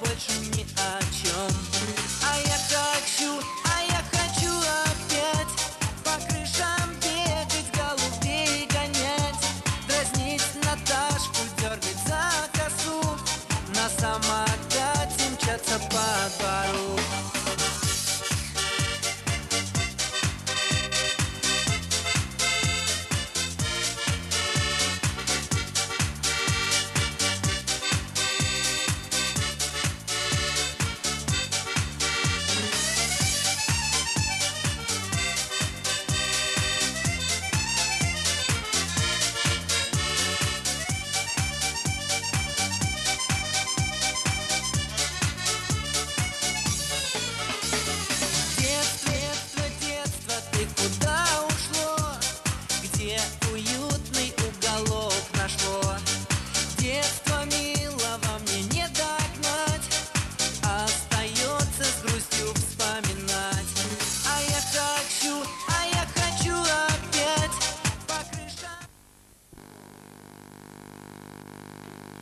больше ни о чем. А я хочу, а я хочу опять по крышам бегать, голубей гонять, дразнить Наташку, дергать за косу, на самокате мчаться по двору.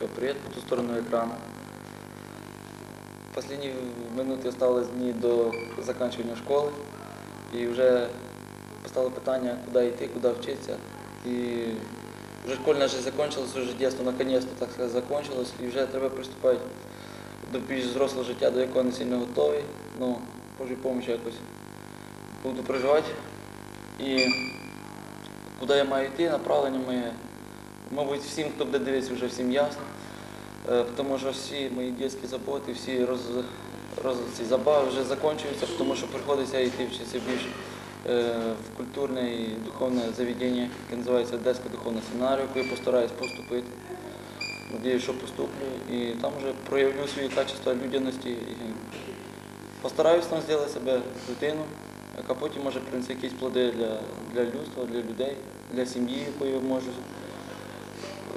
Всё, Привет по ту сторону экрана. Последние минути осталось дні до закінчення школи. І вже постало питання, куди йти, куди вчитися. І вже школьна життя закінчилась, вже дійсно наконець-то так сказати, закончилось. І вже треба приступати до більш взрослого життя, до якого не сильно готовий. Ну, Божій допомогі якось буду проживати. І куди я маю йти, направлення моє. Мабуть, всім, хто буде дивитися, вже всім ясно. Е, Тому що всі мої дитячі заботи, всі роз, роз, забави вже закінчуються, тому що приходиться йти вчитися більш е, в культурне і духовне заведення, яке називається Одеська духовна семінарія, яку я постараюсь поступити. Надіюсь, що поступлю. І там вже проявлю свої качества людяності. І постараюсь там зробити себе дитину, яка потім може принести якісь плоди для, для людства, для людей, для сім'ї, якою може,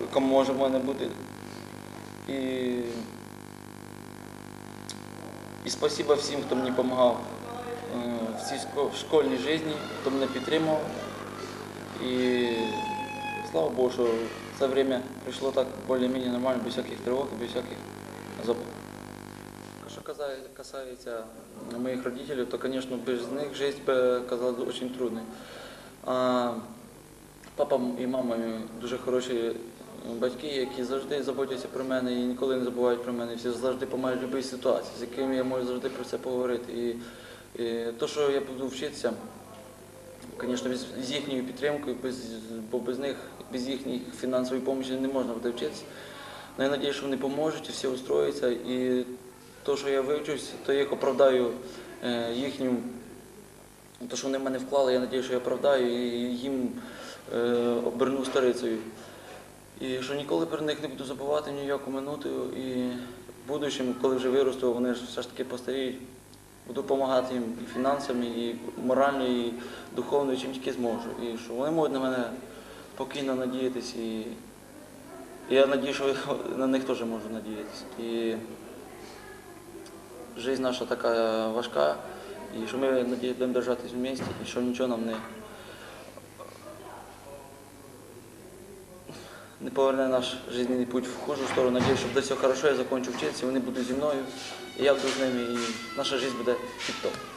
яка може в мене бути. І, і спасибо всім, хто мені допомагав е, в цій школьній житті, хто мене підтримував. І слава Богу, що це время прийшло так більш-менш нормально, без всяких тривог, без всяких забот. Що касає- касається моїх родителів, то, звісно, без них життя би казалось дуже трудною. Папа і мама дуже хороші батьки, які завжди заботяться про мене і ніколи не забувають про мене. Всі завжди допомагають в будь-якій ситуації, з якими я можу завжди про це поговорити. І, і то, що я буду вчитися, звісно, з їхньою підтримкою, без, бо без них, без їхньої фінансової допомоги не можна буде вчитися. Ну, я сподіваюся, що вони поможуть і всі устроїться. І то, що я вивчусь, то я їх оправдаю е, їхню, то, що вони в мене вклали, я сподіваюся, що я оправдаю і їм е, оберну старицею. І що ніколи про них не буду забувати ніяку минуту. І в будущому, коли вже виросту, вони ж все ж таки постаріють, буду допомагати їм і фінансами, і морально, і духовно, і чим тільки зможу. І що вони можуть на мене спокійно надіятися. І я надію, що на них теж можу надіятися. І життя наша така важка, і що ми надіюсь, будемо держатись в місті, і що нічого нам не, не поверне наш життєвий путь в хужу сторону. Надіюсь, що буде все хорошо, я закінчу вчитися, вони будуть зі мною, і я буду з ними, і наша життя буде тіп-топ.